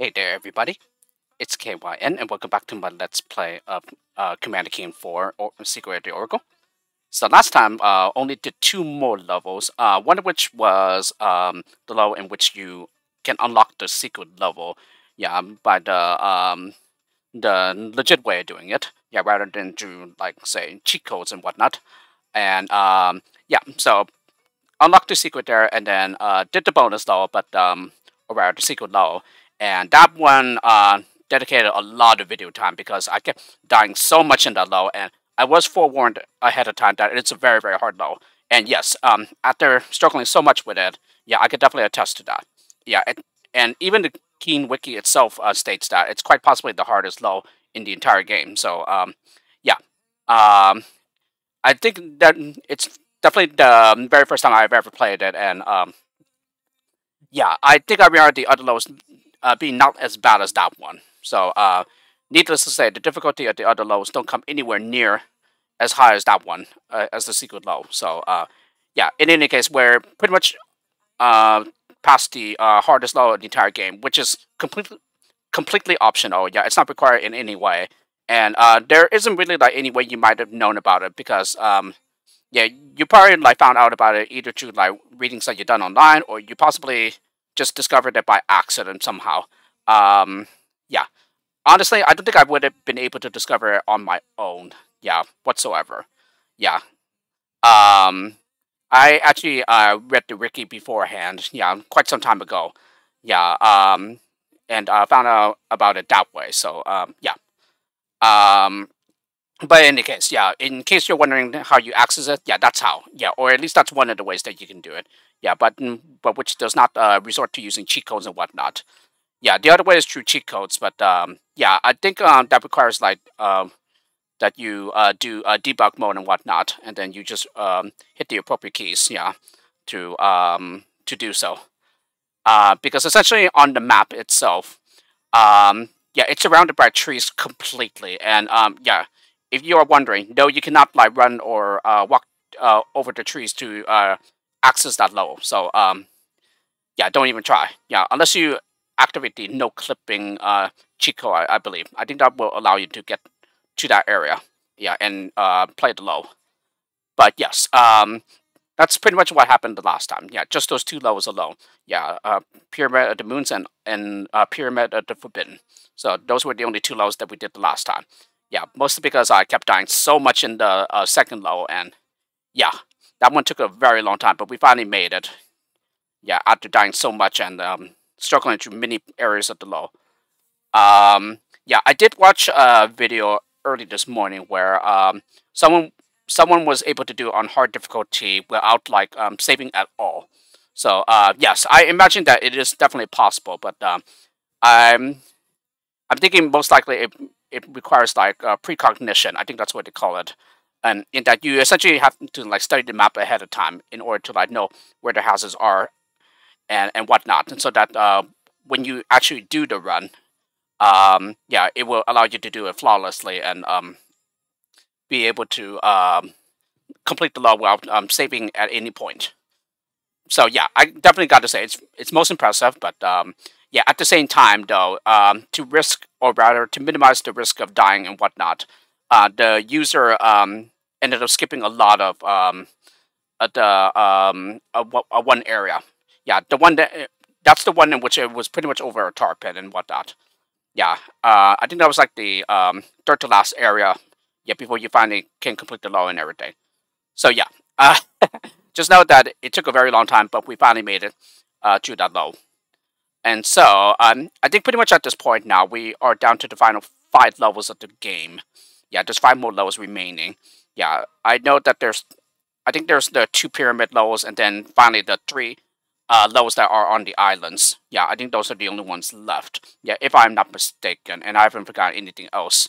Hey there everybody, it's KYN and welcome back to my Let's Play of uh, Commander Keen 4 or Secret of the Oracle. So last time, uh, only did two more levels, uh, one of which was um, the level in which you can unlock the secret level, yeah, by the um, the legit way of doing it, yeah, rather than through, like, say, cheat codes and whatnot. And, um, yeah, so unlocked the secret there and then uh, did the bonus level, but, um, or rather the secret level, and that one uh, dedicated a lot of video time because I kept dying so much in that low, and I was forewarned ahead of time that it's a very, very hard low. And yes, um, after struggling so much with it, yeah, I could definitely attest to that. Yeah, and even the Keen Wiki itself uh, states that it's quite possibly the hardest low in the entire game. So, um, yeah, um, I think that it's definitely the very first time I've ever played it, and um, yeah, I think I remember the other lows uh, being not as bad as that one. So, uh, needless to say, the difficulty of the other lows don't come anywhere near as high as that one, uh, as the secret low. So, uh, yeah, in any case, we're pretty much uh, past the uh, hardest low of the entire game, which is completely completely optional. Yeah, it's not required in any way, and there isn't really like any way you might have known about it because um, yeah, you probably like found out about it either through like readings that you've done online, or you possibly just discovered it by accident somehow. Um, yeah. Honestly, I don't think I would have been able to discover it on my own. Yeah, whatsoever. Yeah. Um, I actually uh, read the wiki beforehand. Yeah, quite some time ago. Yeah. Um, and uh, found out about it that way. So um, yeah. Um, but in any case, yeah, in case you're wondering how you access it, yeah, that's how. Yeah, or at least that's one of the ways that you can do it. Yeah, but mm, but which does not uh, resort to using cheat codes and whatnot. Yeah, the other way is through cheat codes, but um, yeah, I think um, that requires like um, that you uh, do uh, debug mode and whatnot, and then you just um, hit the appropriate keys, yeah, to um, to do so. Uh, because essentially on the map itself, um, yeah, it's surrounded by trees completely, and um, yeah, if you are wondering, no, you cannot like run or uh, walk uh, over the trees to uh, access that level. So um, yeah, don't even try. Yeah, unless you activate the no clipping uh, cheat code, I, I believe. I think that will allow you to get to that area. Yeah, and uh, play the low. But yes, um, that's pretty much what happened the last time. Yeah, just those two levels alone. Yeah, uh, Pyramid of the Moons and, and uh, Pyramid of the Forbidden. So those were the only two levels that we did the last time. Yeah, mostly because I kept dying so much in the uh, second low, and yeah, that one took a very long time, but we finally made it. Yeah, after dying so much and um, struggling through many areas of the low. Um, yeah, I did watch a video early this morning where um, someone someone was able to do on hard difficulty without like um, saving at all. So uh, yes, I imagine that it is definitely possible, but um, I'm I'm thinking most likely it it requires like uh, precognition. I think that's what they call it, and in that you essentially have to like study the map ahead of time in order to like know where the houses are, and and whatnot, and so that uh, when you actually do the run, um, yeah, it will allow you to do it flawlessly and um, be able to um, complete the level without um, saving at any point. So yeah, I definitely got to say it's it's most impressive, but um, yeah, at the same time, though, um, to risk, or rather, to minimize the risk of dying and whatnot, uh, the user um, ended up skipping a lot of um, uh, the um, uh, uh, one area. Yeah, the one that that's the one in which it was pretty much over a tar pit and whatnot. Yeah, uh, I think that was like the um, third to last area. Yeah, before you finally can complete the law and everything. So yeah, uh, just know that it took a very long time, but we finally made it uh, to that low. And so, um, I think pretty much at this point now, we are down to the final five levels of the game. Yeah, there's five more levels remaining. Yeah, I know that there's, I think there's the two pyramid levels, and then finally the three uh, levels that are on the islands. Yeah, I think those are the only ones left. Yeah, if I'm not mistaken, and I haven't forgotten anything else.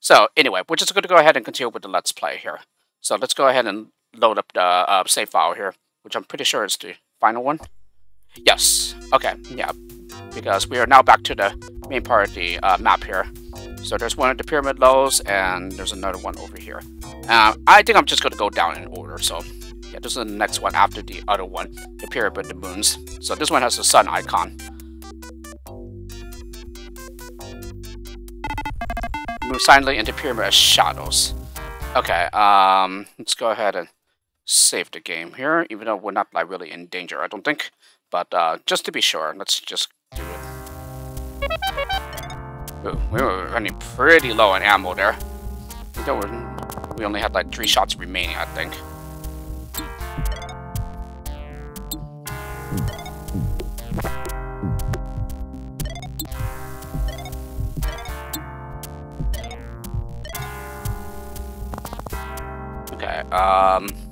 So, anyway, we're just going to go ahead and continue with the Let's Play here. So, let's go ahead and load up the uh, save file here, which I'm pretty sure is the final one. Yes. Okay, yeah. Because we are now back to the main part of the uh, map here. So there's one of the pyramid lows, and there's another one over here. Uh, I think I'm just going to go down in order, so... Yeah, this is the next one after the other one, the pyramid the moons. So this one has the sun icon. move silently into pyramid as shadows. Okay, um, let's go ahead and save the game here, even though we're not like really in danger, I don't think. But uh, just to be sure, let's just do it. We were running pretty low on ammo there. we only had like three shots remaining, I think. Okay, um...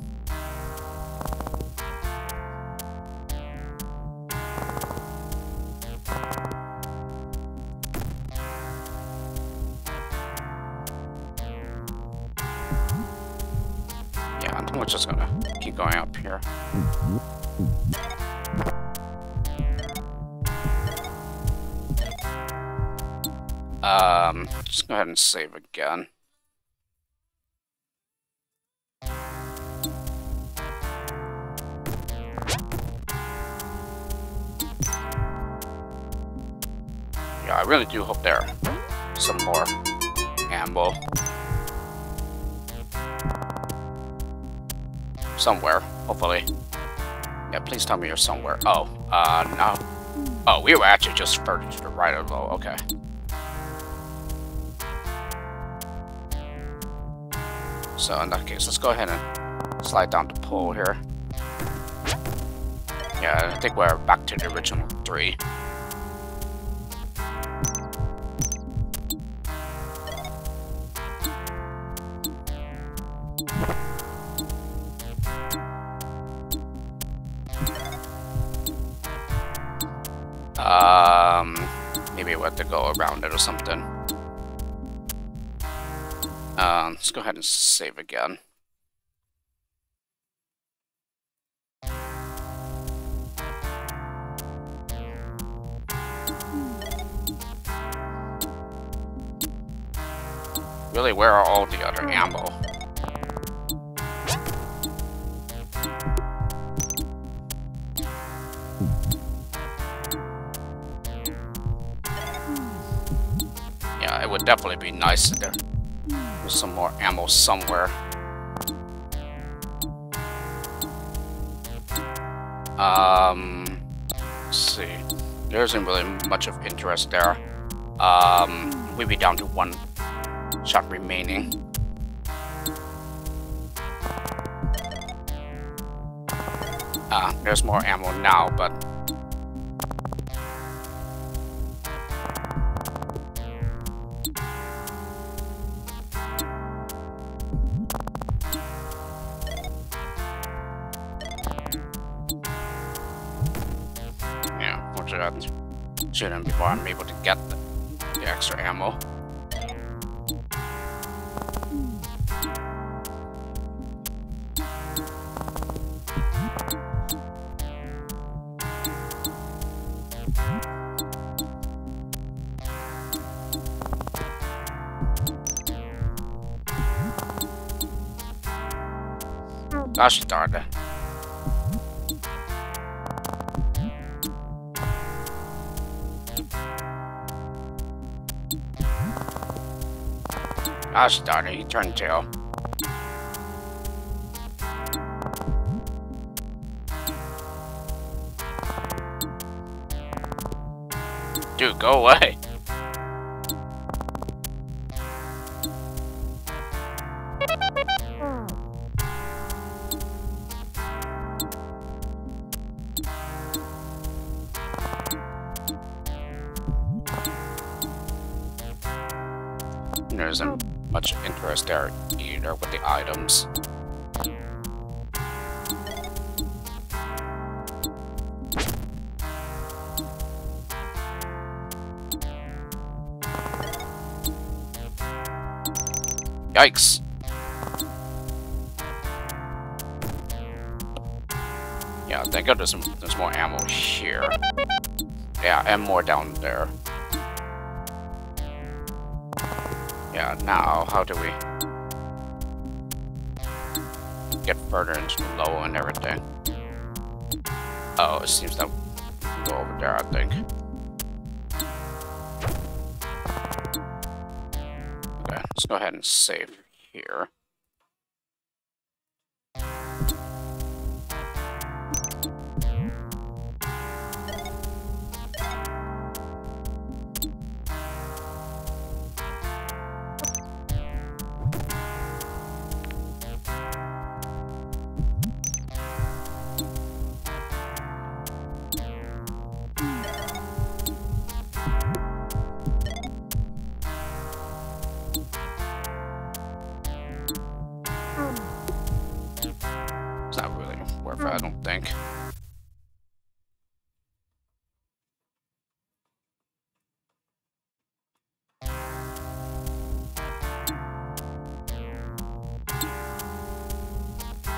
we're just gonna keep going up here. Um, just go ahead and save again. Yeah, I really do hope there are some more ammo. Somewhere, hopefully. Yeah, please tell me you're somewhere. Oh, uh, no. Oh, we were actually just further to the right of low. Okay. So in that case, let's go ahead and slide down the pole here. Yeah, I think we're back to the original three. Or something. Um, let's go ahead and save again. Somewhere. Um, see. There isn't really much of interest there. Um, we'd be down to one shot remaining. Ah, there's more ammo now, but Tail. Dude, go away. There isn't much interest there either with the items. Yikes. Yeah, thank God there's, there's more ammo here. Yeah, and more down there. Now, how do we get further into the low and everything? Oh, it seems that we go over there, I think. let's go ahead and save here.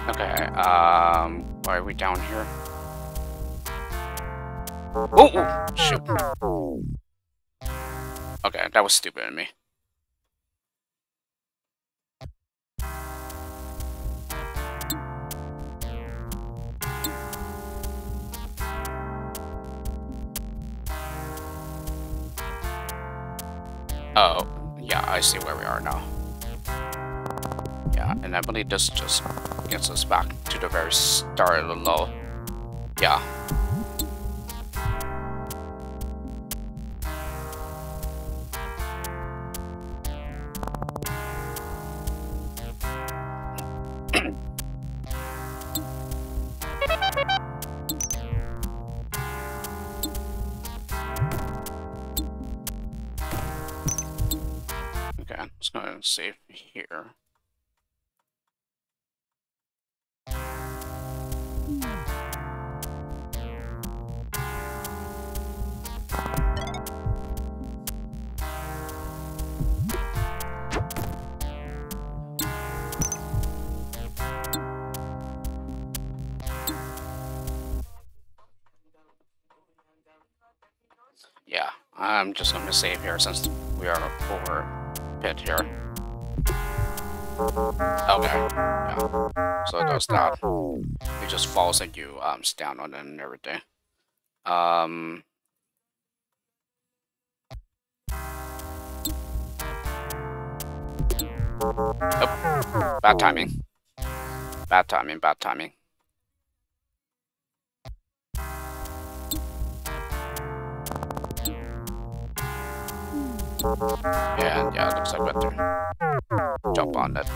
Okay, um, why are we down here? Oh, oh, shoot. Okay, that was stupid of me. Oh, yeah, I see where we are now. Yeah, and I believe this just gets us back to the very start of the low. Yeah. Save here since we are over pit here. Okay, yeah. So it does that. It just falls and you um stand on it and everything. Um bad timing. Bad timing, bad timing. Yeah, yeah, it looks like better. Jump on it.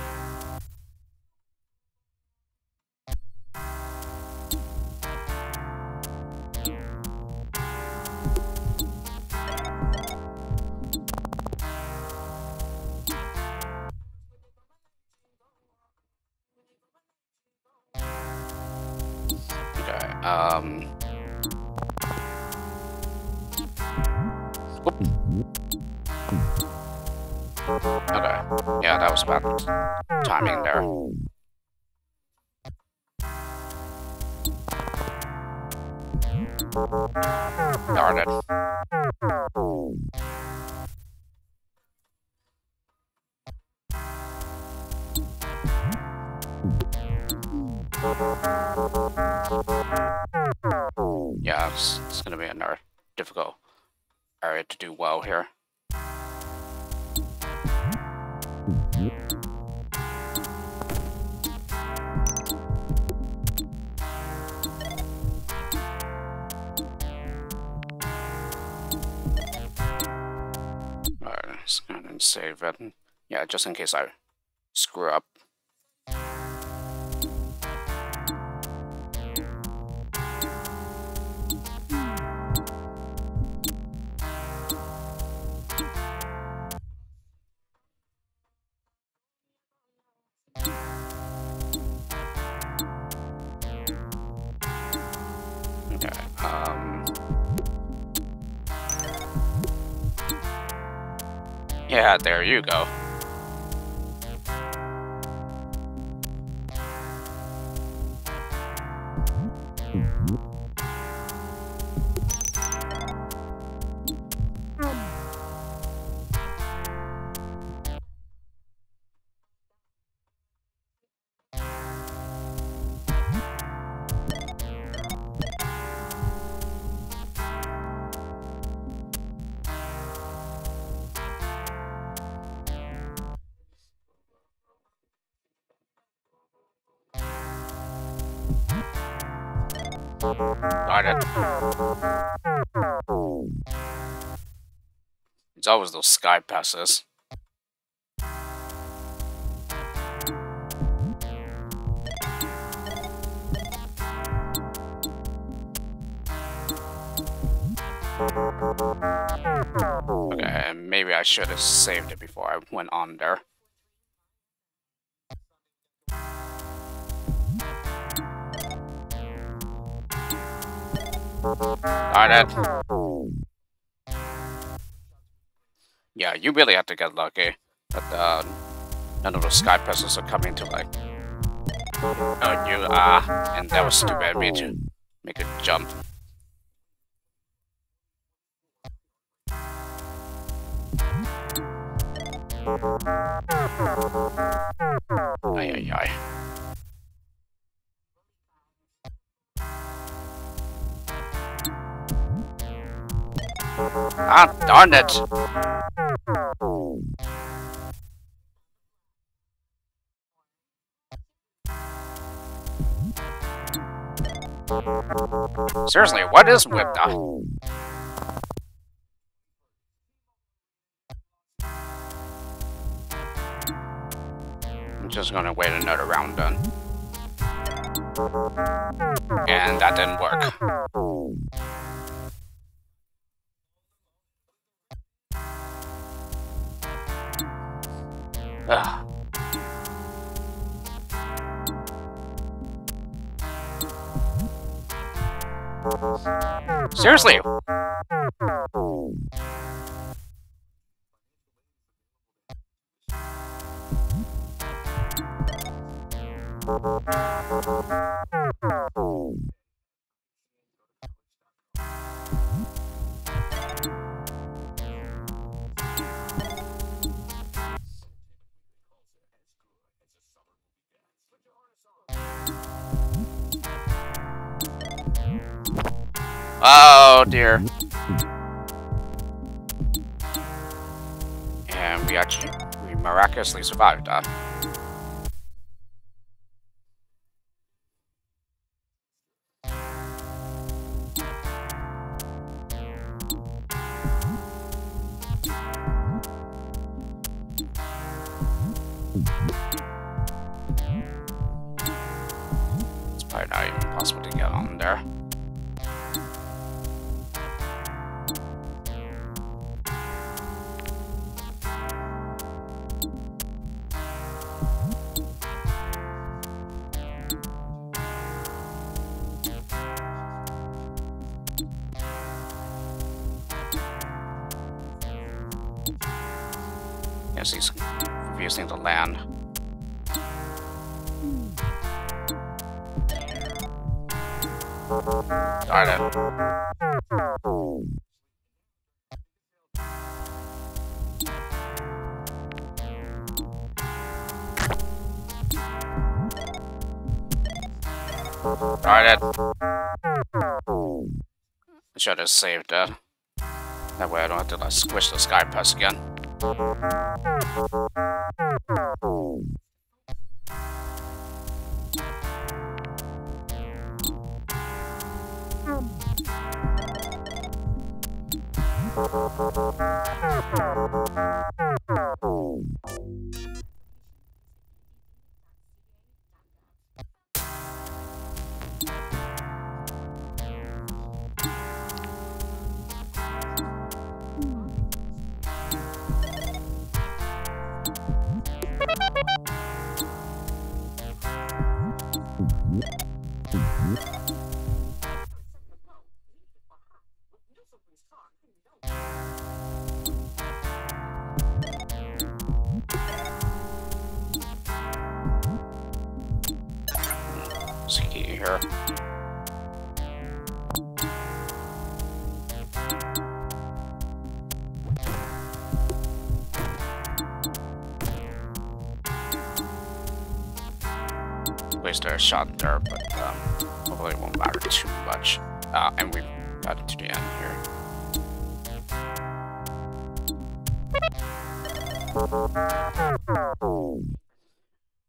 Um... Oop. Okay. Yeah, that was bad timing there. Darn it. Yeah, it's, it's gonna be another difficult area to do well here. Alright, let's go and save it. Yeah, just in case I screw up. There you go. Always those Skypests. Okay, maybe I should have saved it before I went on there. It. Yeah, you really have to get lucky that uh, none of those Skypests are coming to like oh you ah and that was too bad me to make a jump. Ay ay ay. Ah, darn it! Seriously, what is up? I'm just gonna wait another round then. And that didn't work. Ugh. Seriously? Oh dear. And we actually, we miraculously survived that. It. I should have saved that. That way I don't have to like, squish the Skypest again.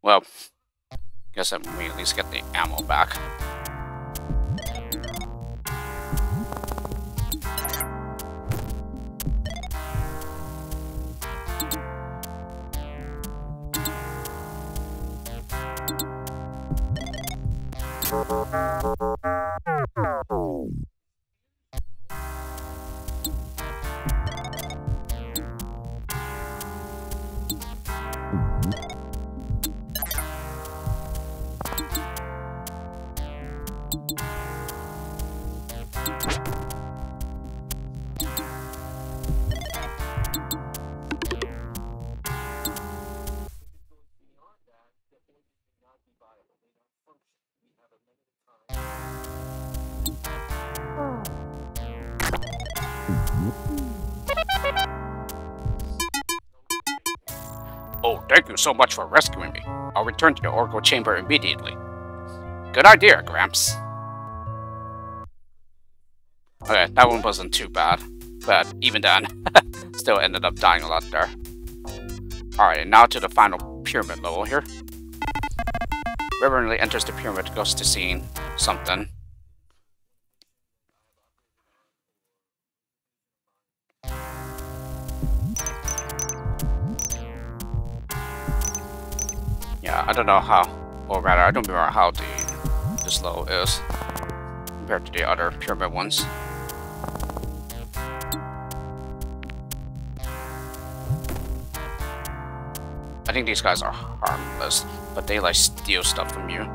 Well, guess that we at least get the ammo back. Thank you so much for rescuing me. I'll return to the Oracle Chamber immediately. Good idea, Gramps. Okay, that one wasn't too bad. But even then, still ended up dying a lot there. Alright, now to the final pyramid level here. Reverently enters the pyramid, goes to seeing something. Yeah, I don't know how, or rather, I don't remember how the this level is compared to the other pyramid ones. I think these guys are harmless, but they like steal stuff from you.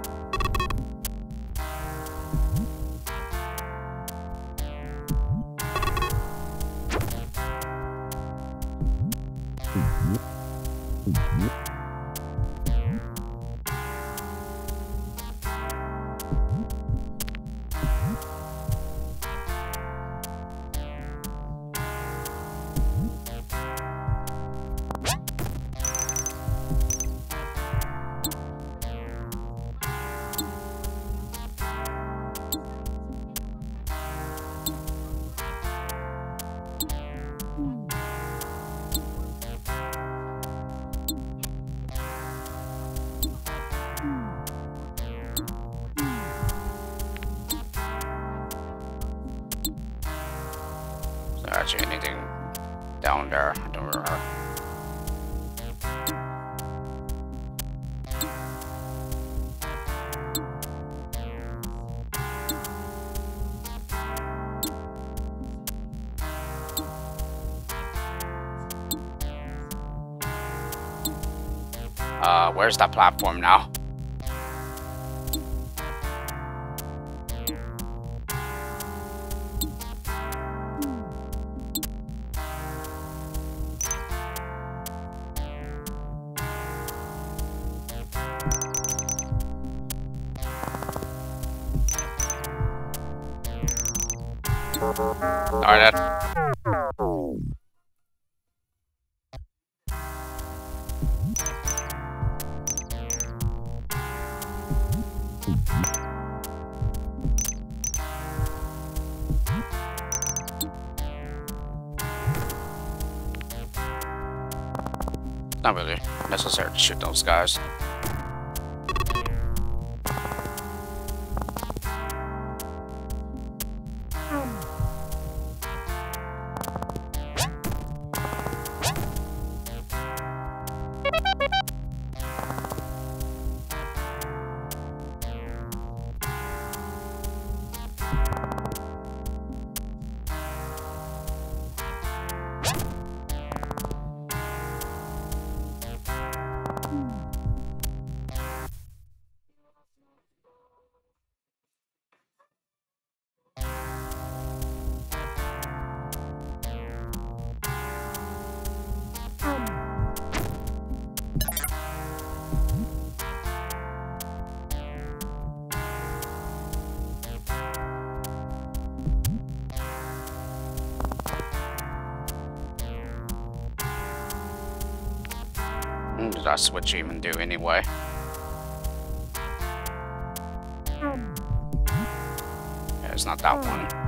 Platform now? To shoot those guys. That's what you even do anyway. Yeah, it's not that one.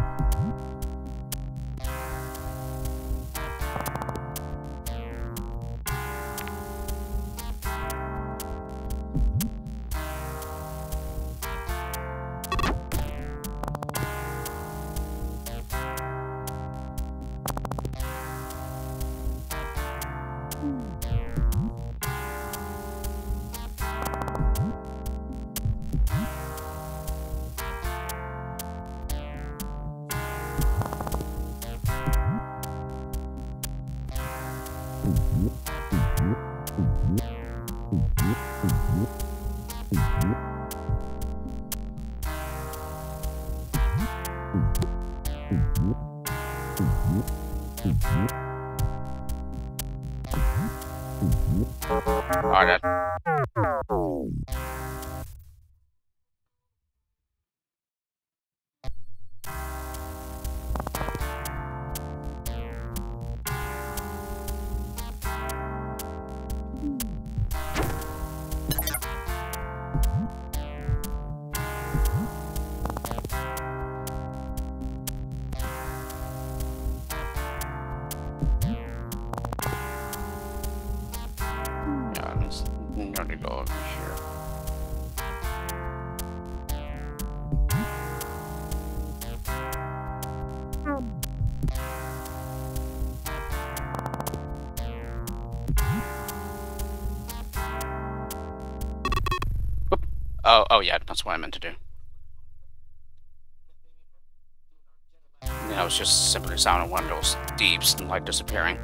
Go over Oh, oh yeah, that's what I meant to do. Yeah, I was just simply sounding one of those deeps and like disappearing.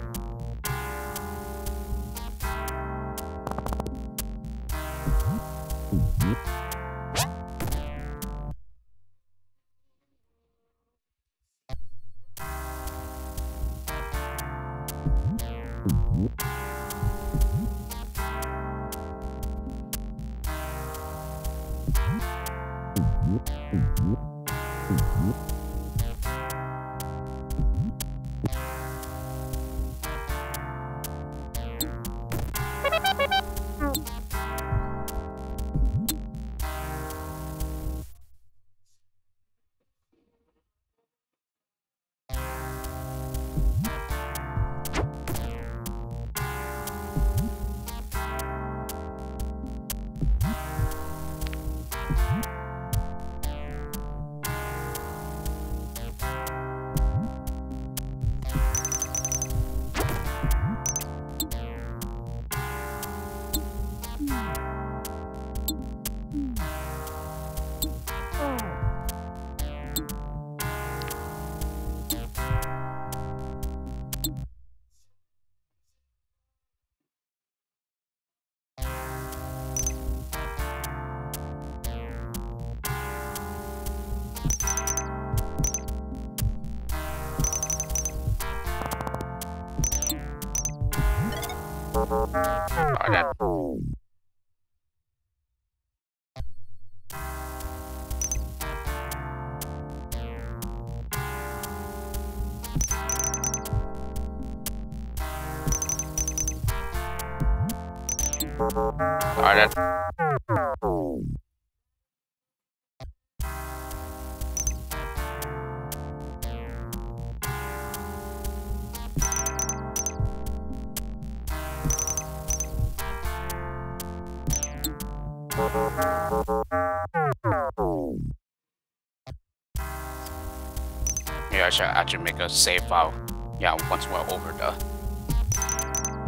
Should actually make a save file. Yeah, once we're over the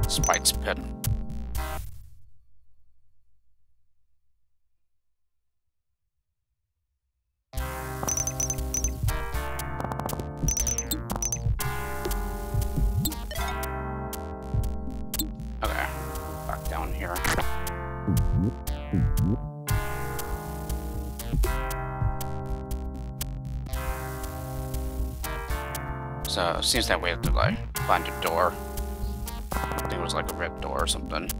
Spike's pit. Okay, back down here. So seems that we have to like find a door. I think it was like a red door or something.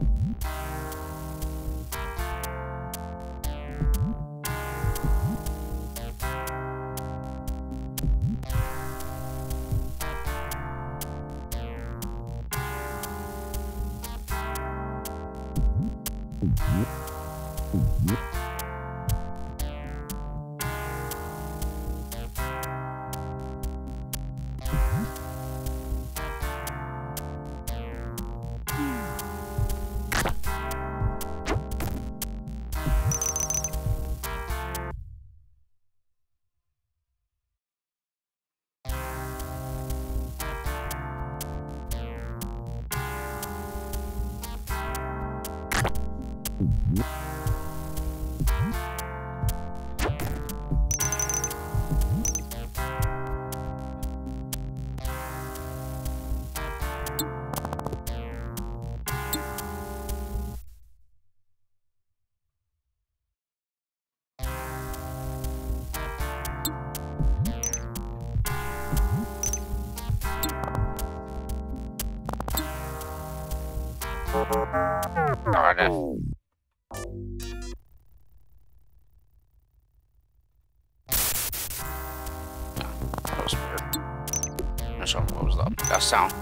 What was that, that sound.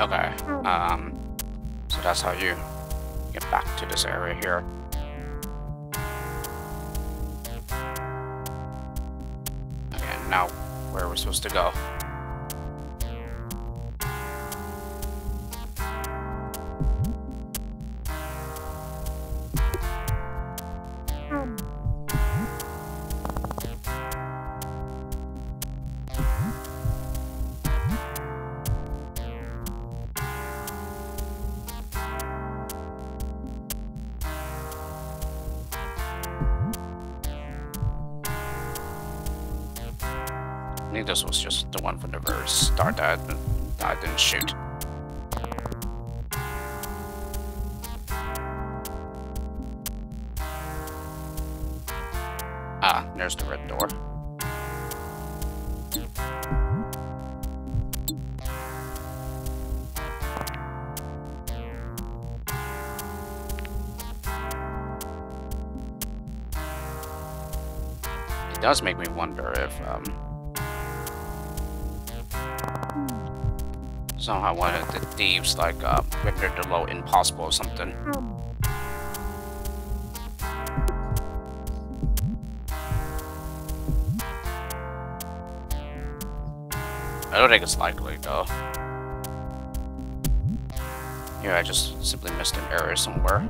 Okay, um, so that's how you to this area here. And now where are we supposed to go? It does make me wonder if, um, somehow one of the thieves like uh, the low impossible or something. I don't think it's likely though. Here I just simply missed an error somewhere.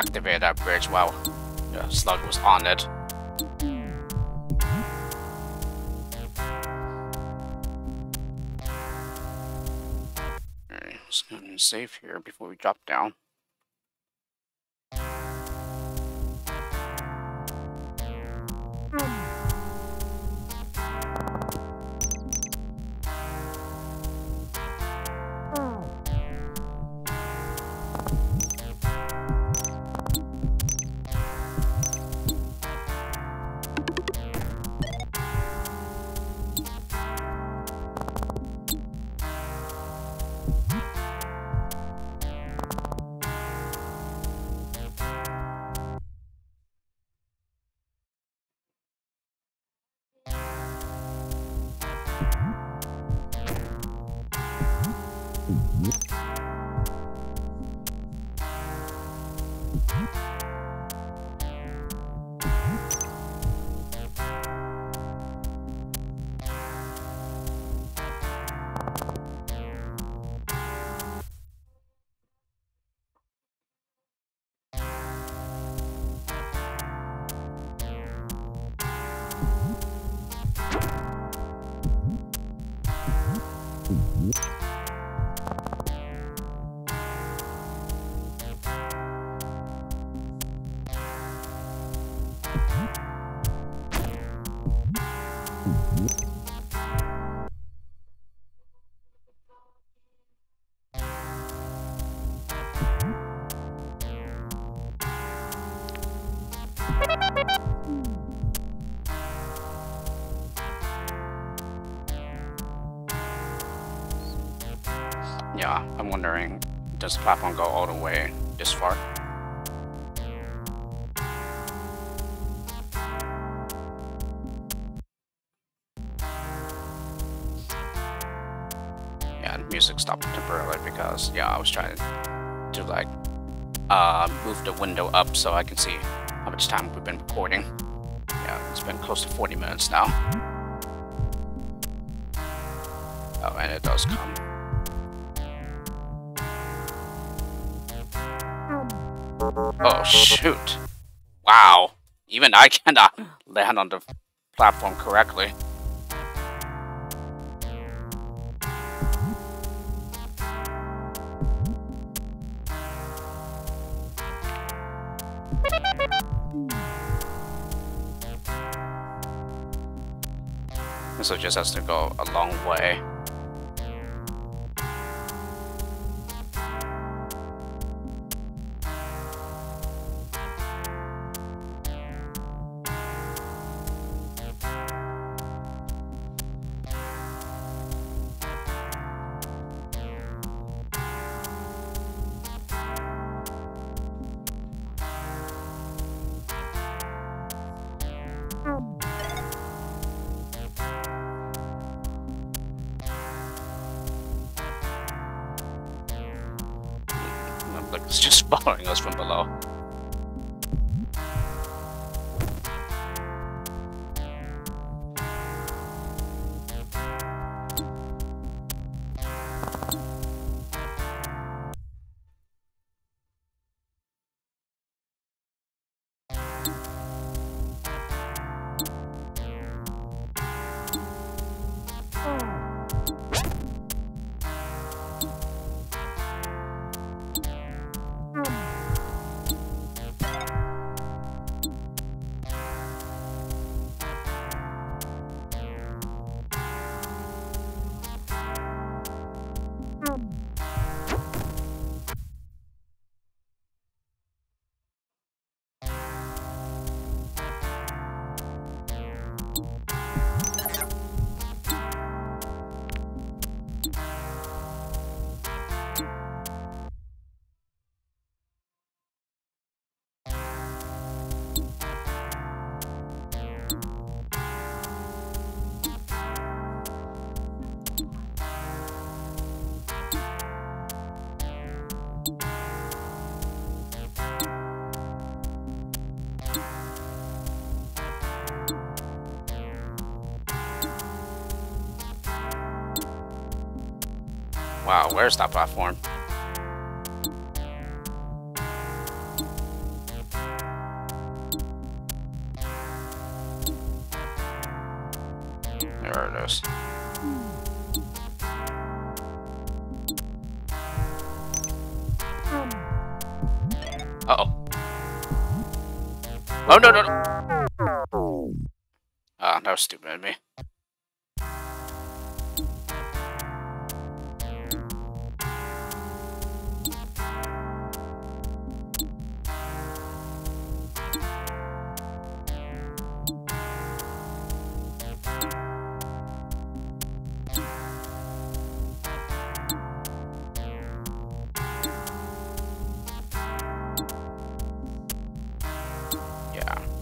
Activated that bridge while the slug was on it. Alright, let's go and save here before we drop the platform go all the way this far? Yeah, the music stopped temporarily because, yeah, I was trying to, like, uh, move the window up so I can see how much time we've been recording. Yeah, it's been close to 40 minutes now. Oh, and it does come. Oh, shoot. Wow. Even I cannot land on the platform correctly. So just has to go a long way. Where's that platform?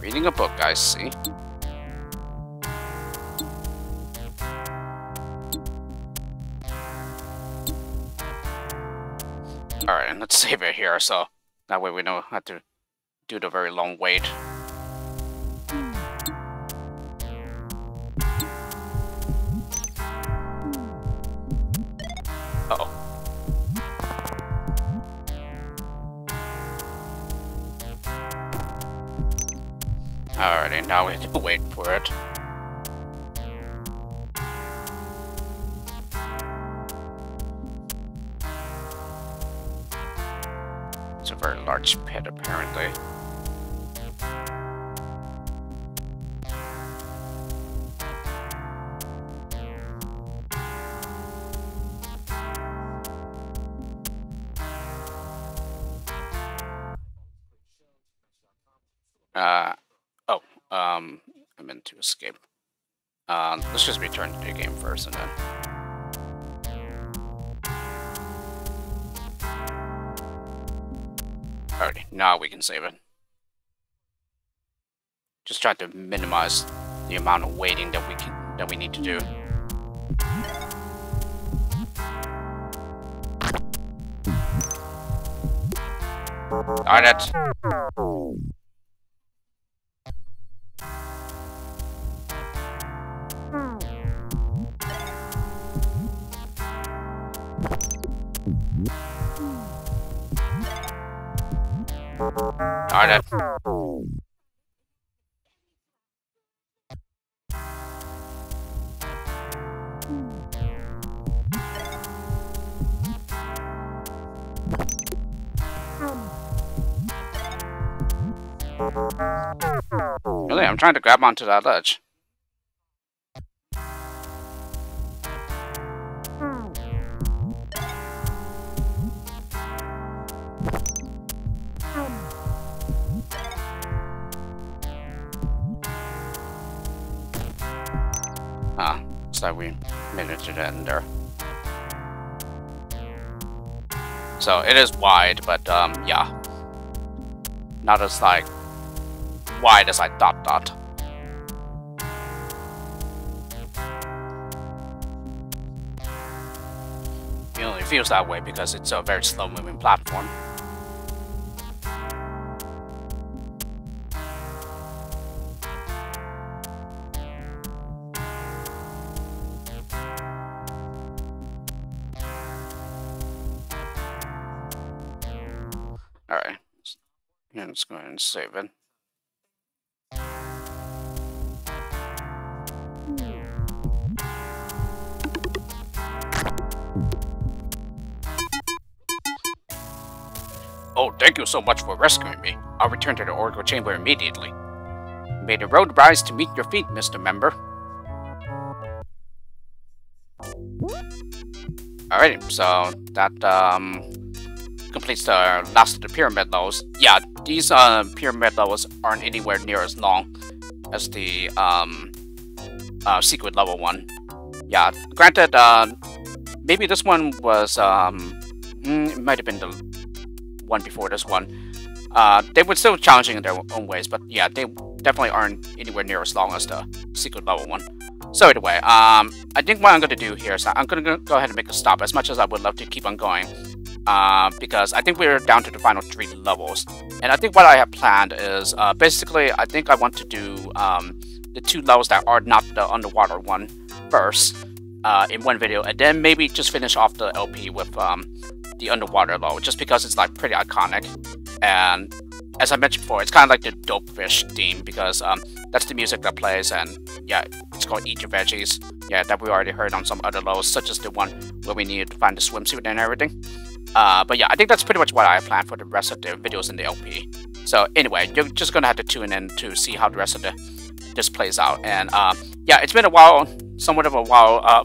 Reading a book, I see. Alright, let's save it here, so that way we don't have to do the very long wait. Wait for it. It's a very large pit, the game first and then. Alrighty, now we can save it. Just try to minimize the amount of waiting that we can that we need to do. Alright. Trying to grab onto that ledge. looks like we made it to the end there. So it is wide, but um, yeah. Not as like wide as I dot dot. It only feels that way because it's a very slow moving platform. Alright, let's go ahead and save it. Thank you so much for rescuing me. I'll return to the Oracle Chamber immediately. May the road rise to meet your feet, Mr. Member. Alrighty, so that um, completes the last of the pyramid levels. Yeah, these uh, pyramid levels aren't anywhere near as long as the um, uh, secret level one. Yeah, granted, uh, maybe this one was, um, mm, it might have been the one before this one. Uh, they were still challenging in their own ways, but yeah, they definitely aren't anywhere near as long as the secret level one. So anyway, um, I think what I'm going to do here is I'm going to go ahead and make a stop as much as I would love to keep on going. Uh, because I think we're down to the final three levels. And I think what I have planned is, uh, basically, I think I want to do um, the two levels that are not the underwater one first uh, in one video, and then maybe just finish off the LP with um, the underwater low, just because it's like pretty iconic. And as I mentioned before, it's kind of like the Dopefish theme because um, that's the music that plays, and yeah, it's called Eat Your Veggies. Yeah, that we already heard on some other lows, such as the one where we needed to find the swimsuit and everything. Uh, but yeah, I think that's pretty much what I plan for the rest of the videos in the LP. So anyway, you're just gonna have to tune in to see how the rest of the this plays out. And uh, yeah, it's been a while, somewhat of a while uh,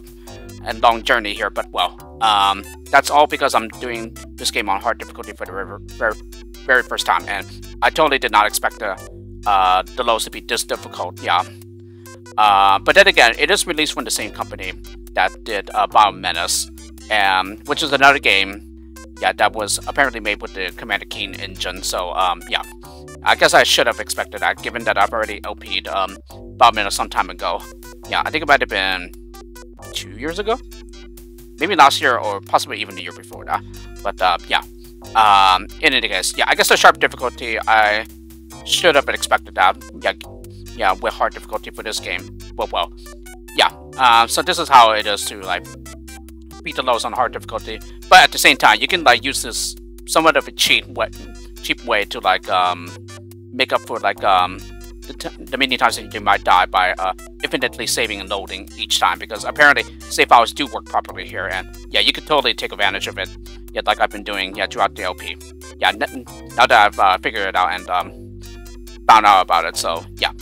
and long journey here, but well, um, that's all because I'm doing this game on hard difficulty for the very, very, first time, and I totally did not expect the uh, the lows to be this difficult. Yeah. Uh, but then again, it is released from the same company that did uh, Biomenace, and which is another game yeah, that was apparently made with the Commander Keen engine, so, um, yeah. I guess I should have expected that, given that I've already LP'd, um, Biomenace some time ago. Yeah, I think it might have been two years ago? Maybe last year, or possibly even the year before that. But, uh, yeah. Um, in any case, yeah, I guess the sharp difficulty, I should have expected that. Yeah, yeah, with hard difficulty for this game. Well, well, yeah. Uh, so this is how it is to, like, beat the lowest on hard difficulty. But at the same time, you can like use this somewhat of a cheap cheap way to like um make up for like um the, the many times that you might die by uh, infinitely saving and loading each time because apparently save files do work properly here and yeah you could totally take advantage of it yeah like I've been doing yeah throughout the LP yeah now that I've uh, figured it out and um, found out about it so yeah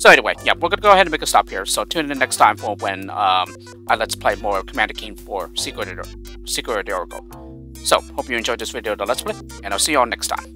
so anyway, yeah, we're gonna go ahead and make a stop here. So tune in next time for when um, I let's play more Commander Keen 4 Secret, Secret of the Oracle. So, hope you enjoyed this video, the Let's Play, and I'll see you all next time.